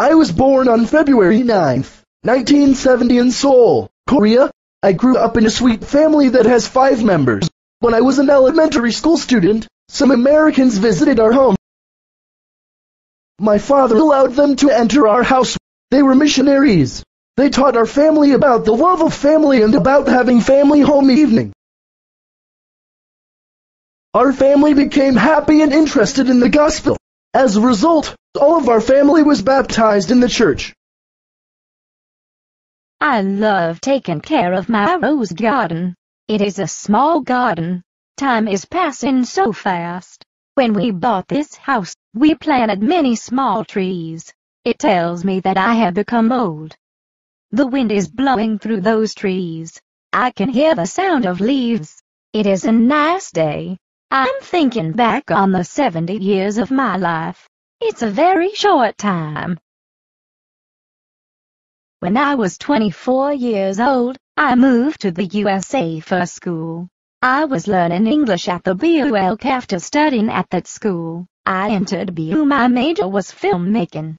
I was born on February 9th, 1970 in Seoul, Korea. I grew up in a sweet family that has five members. When I was an elementary school student, some Americans visited our home. My father allowed them to enter our house. They were missionaries. They taught our family about the love of family and about having family home evening. Our family became happy and interested in the gospel. As a result, all of our family was baptized in the church. I love taking care of my rose garden. It is a small garden. Time is passing so fast. When we bought this house, we planted many small trees. It tells me that I have become old. The wind is blowing through those trees. I can hear the sound of leaves. It is a nice day. I'm thinking back on the 70 years of my life. It's a very short time. When I was 24 years old, I moved to the USA for school. I was learning English at the BUL after studying at that school. I entered BU. My major was filmmaking.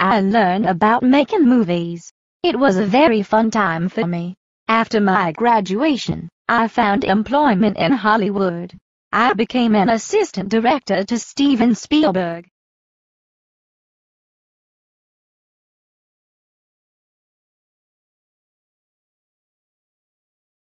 I learned about making movies. It was a very fun time for me. After my graduation, I found employment in Hollywood. I became an assistant director to Steven Spielberg.